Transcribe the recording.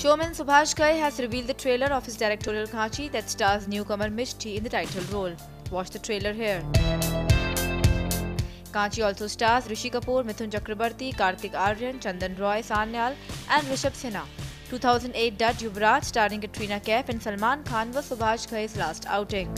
Showman Subhash Ghai has revealed the trailer of his directorial Kanchi that stars newcomer Mishti in the title role. Watch the trailer here. Kanchi also stars Rishi Kapoor, Mithun Chakrabarti, Kartik Aryan, Chandan Roy, Sanyal and Rishabh Sinha. 2008 Dutch Yuvraj starring Katrina Kaif and Salman Khan was Subhash Ghai's last outing.